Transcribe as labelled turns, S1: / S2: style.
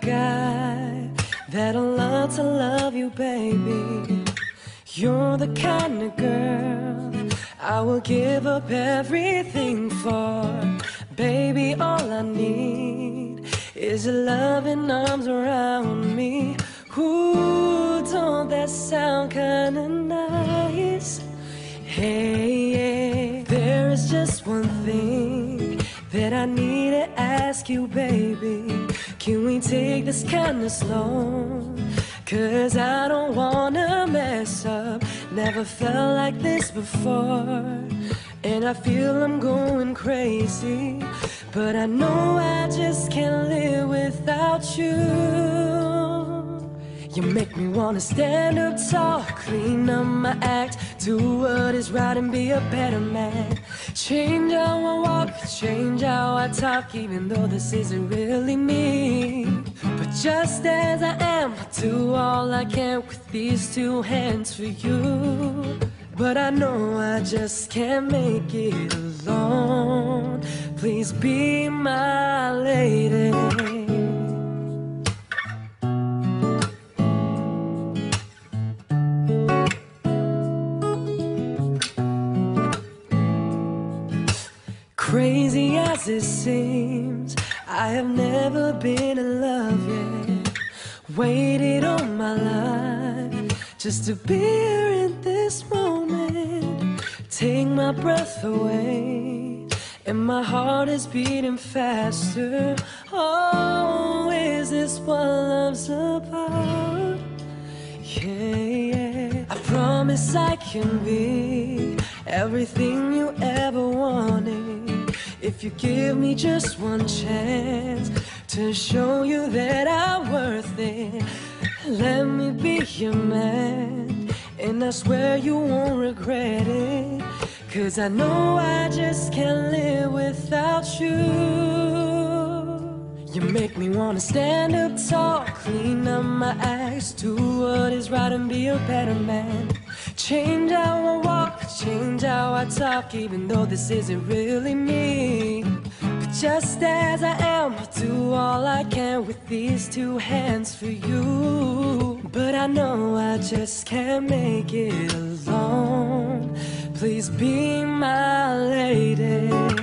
S1: that I love to love you, baby. You're the kind of girl I will give up everything for. Baby, all I need is your loving arms around me. Ooh, don't that sound kinda nice? Hey, yeah. there is just one thing that I need to ask you, baby. Can we take this kinda slow? Cause I don't wanna mess up. Never felt like this before. And I feel I'm going crazy. But I know I just can't live without you. You make me wanna stand up tall, clean up my act, do what is right and be a better man. Change how I walk, change how I talk, even though this isn't really me. But just as I am, I do all I can with these two hands for you. But I know I just can't make it alone. Please be my Crazy as it seems, I have never been in love yet. Waited all my life just to be here in this moment. Take my breath away, and my heart is beating faster. Oh, is this what love's about? Yeah, yeah. I promise I can be everything you ever wanted. If you give me just one chance to show you that I'm worth it, let me be your man. And I swear you won't regret it. Cause I know I just can't live without you. You make me wanna stand up tall, clean up my acts, do what is right and be a better man. Change I walk, change how I talk, even though this isn't really me. But just as I am, I'll do all I can with these two hands for you. But I know I just can't make it alone. Please be my lady.